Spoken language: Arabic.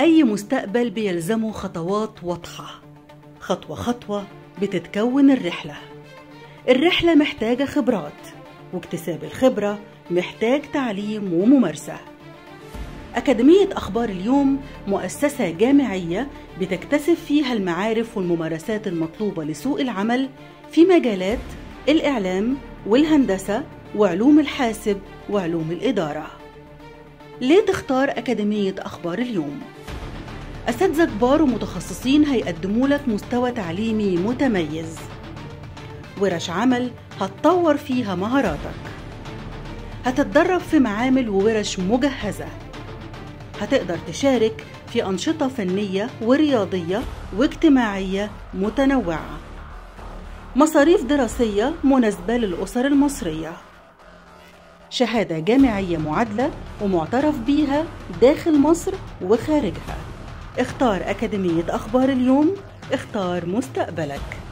أي مستقبل بيلزمه خطوات واضحة. خطوة خطوة بتتكون الرحلة. الرحلة محتاجة خبرات واكتساب الخبرة محتاج تعليم وممارسة. أكاديمية أخبار اليوم مؤسسة جامعية بتكتسب فيها المعارف والممارسات المطلوبة لسوق العمل في مجالات الإعلام والهندسة وعلوم الحاسب وعلوم الإدارة. ليه تختار أكاديمية أخبار اليوم؟ أساتذة كبار ومتخصصين هيقدموا لك مستوى تعليمي متميز. ورش عمل هتطور فيها مهاراتك. هتتدرب في معامل وورش مجهزة. هتقدر تشارك في أنشطة فنية ورياضية واجتماعية متنوعة. مصاريف دراسية مناسبة للأسر المصرية. شهادة جامعية معادلة ومعترف بيها داخل مصر وخارجها. اختار أكاديمية أخبار اليوم اختار مستقبلك.